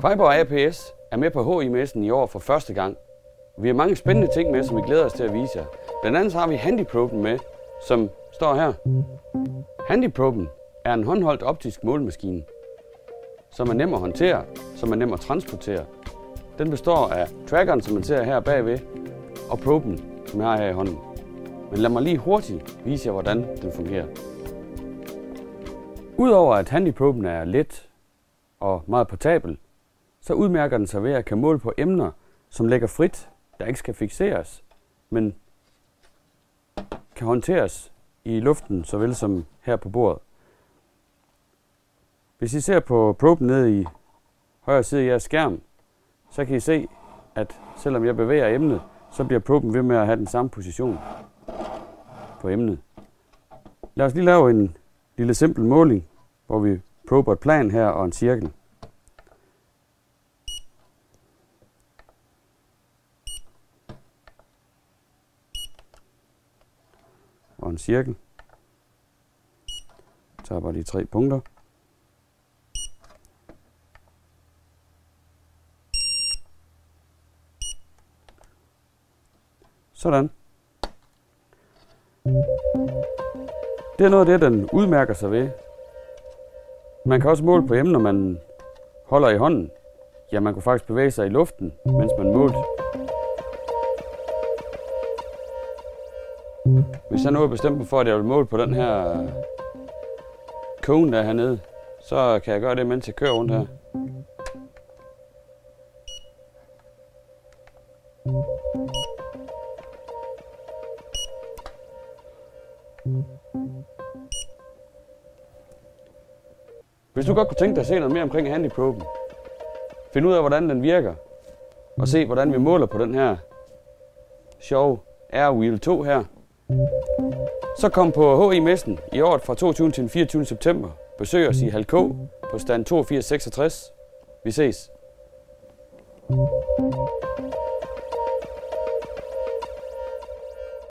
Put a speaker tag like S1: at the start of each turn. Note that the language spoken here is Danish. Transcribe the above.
S1: Kvejborg APS er med på HI-messen i år for første gang. Vi har mange spændende ting med, som vi glæder os til at vise jer. Blandt andet har vi Handyproben med, som står her. Handyproben er en håndholdt optisk målemaskine, som er nem at håndtere, som er nem at transportere. Den består af trackeren, som man ser her bagved, og proben, som jeg har her i hånden. Men lad mig lige hurtigt vise jer, hvordan den fungerer. Udover at handyproben er let og meget portabel, så udmærker den sig ved at kan måle på emner, som ligger frit, der ikke skal fixeres, men kan håndteres i luften, såvel som her på bordet. Hvis I ser på proben nede i højre side af jeres skærm, så kan I se, at selvom jeg bevæger emnet, så bliver proben ved med at have den samme position på emnet. Lad os lige lave en lille simpel måling, hvor vi prober et plan her og en cirkel. og en cirkel. Jeg tager bare de tre punkter. Sådan. Det er noget af det, den udmærker sig ved. Man kan også måle på emner, man holder i hånden. Ja, man kunne faktisk bevæge sig i luften, mens man målte. Hvis jeg nu er bestemt mig for, at jeg vil måle på den her kone, der er hernede, så kan jeg gøre det, mens jeg kører rundt her. Hvis du godt kunne tænke dig at se noget mere omkring handyproben, find ud af, hvordan den virker, og se, hvordan vi måler på den her sjove Air Wheel 2 her, så kom på HI-messen i år fra 22. til 24. september. Besøg os i Hal K på stand 8266. Vi ses.